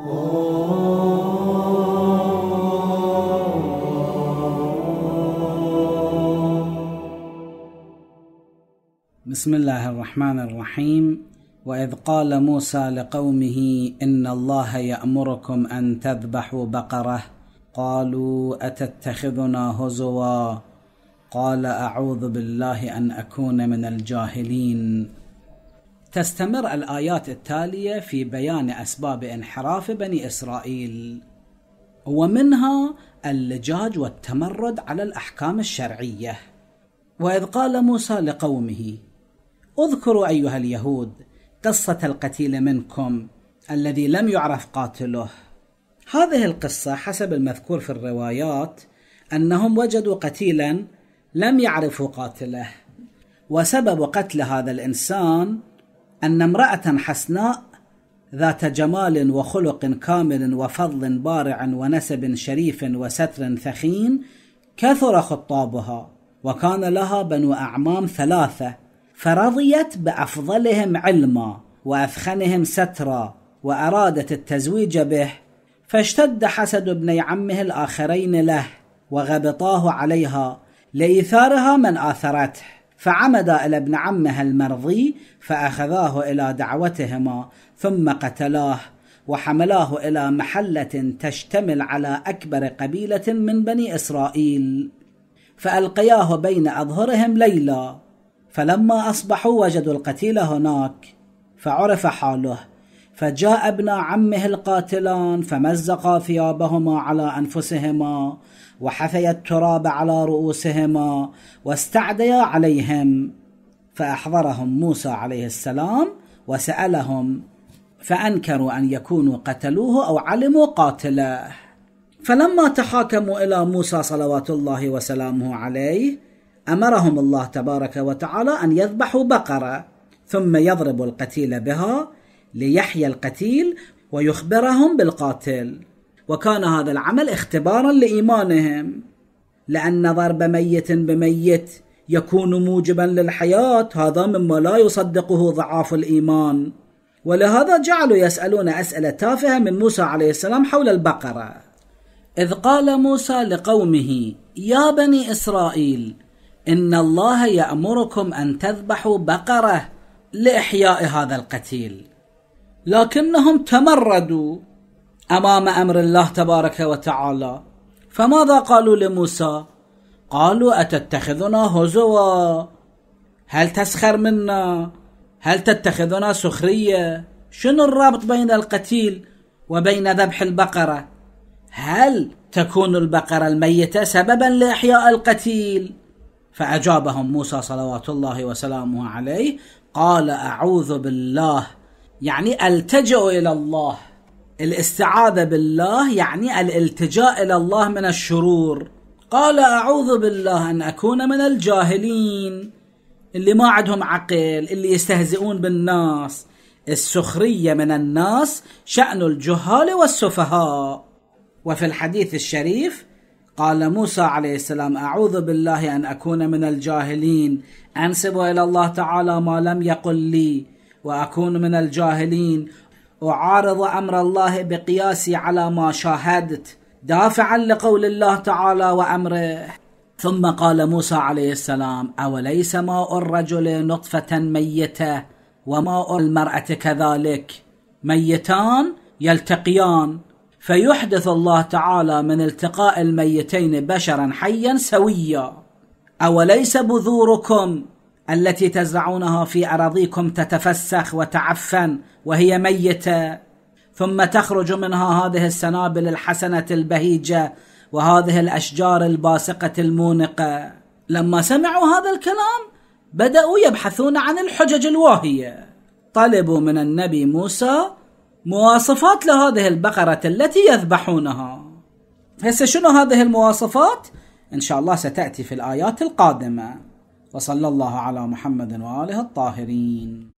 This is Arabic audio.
بسم الله الرحمن الرحيم واذ قال موسى لقومه ان الله يامركم ان تذبحوا بقره قالوا اتتخذنا هزوا قال اعوذ بالله ان اكون من الجاهلين تستمر الآيات التالية في بيان أسباب انحراف بني إسرائيل ومنها اللجاج والتمرد على الأحكام الشرعية. وإذ قال موسى لقومه أذكروا أيها اليهود قصة القتيل منكم الذي لم يعرف قاتله. هذه القصة حسب المذكور في الروايات أنهم وجدوا قتيلا لم يعرفوا قاتله وسبب قتل هذا الإنسان أن امرأة حسناء ذات جمال وخلق كامل وفضل بارع ونسب شريف وستر ثخين كثر خطابها وكان لها بنو أعمام ثلاثة فرضيت بأفضلهم علما وأثخنهم سترا وأرادت التزويج به فاشتد حسد ابني عمه الآخرين له وغبطاه عليها لإيثارها من آثرته. فعمد إلى ابن عمها المرضي فأخذاه إلى دعوتهما ثم قتلاه وحملاه إلى محلة تشتمل على أكبر قبيلة من بني إسرائيل. فألقياه بين أظهرهم ليلا فلما أصبحوا وجدوا القتيل هناك فعرف حاله فجاء ابن عمه القاتلان فمزقا ثيابهما على أنفسهما وحثيا التراب على رؤوسهما واستعديا عليهم فأحضرهم موسى عليه السلام وسألهم فأنكروا أن يكونوا قتلوه أو علموا قاتله. فلما تحاكموا إلى موسى صلوات الله وسلامه عليه أمرهم الله تبارك وتعالى أن يذبحوا بقرة ثم يضرب القتيل بها ليحيى القتيل ويخبرهم بالقاتل. وكان هذا العمل اختبارا لإيمانهم لأن ضرب ميت بميت يكون موجبا للحياة هذا مما لا يصدقه ضعاف الإيمان. ولهذا جعلوا يسألون أسئلة تافهة من موسى عليه السلام حول البقرة. إذ قال موسى لقومه يا بني إسرائيل إن الله يأمركم أن تذبحوا بقرة لإحياء هذا القتيل. لكنهم تمردوا أمام أمر الله تبارك وتعالى. فماذا قالوا لموسى؟ قالوا أتتخذنا هزوا. هل تسخر منا؟ هل تتخذنا سخرية؟ شنو الرابط بين القتيل وبين ذبح البقرة؟ هل تكون البقرة الميتة سببا لإحياء القتيل؟ فأجابهم موسى صلوات الله وسلامه عليه قال أعوذ بالله. يعني ألتجئ إلى الله. الاستعاذة بالله يعني الالتجاء إلى الله من الشرور. قال أعوذ بالله أن أكون من الجاهلين اللي ما عندهم عقل اللي يستهزئون بالناس. السخرية من الناس شأن الجهال والسفهاء. وفي الحديث الشريف قال موسى عليه السلام أعوذ بالله أن أكون من الجاهلين. أنسب إلى الله تعالى ما لم يقل لي وأكون من الجاهلين. اعارض أمر الله بقياسي على ما شاهدت دافعا لقول الله تعالى وأمره. ثم قال موسى عليه السلام أوليس ماء الرجل نطفة ميتة وماء المرأة كذلك؟ ميتان يلتقيان. فيحدث الله تعالى من التقاء الميتين بشرا حيا سويا. أوليس بذوركم؟ التي تزرعونها في أراضيكم تتفسخ وتعفن وهي ميتة. ثم تخرج منها هذه السنابل الحسنة البهيجة وهذه الأشجار الباسقة المونقة. لما سمعوا هذا الكلام بدأوا يبحثون عن الحجج الواهية. طلبوا من النبي موسى مواصفات لهذه البقرة التي يذبحونها. هسه شنو هذه المواصفات؟ إن شاء الله ستأتي في الآيات القادمة. وصلى الله على محمد وآله الطاهرين.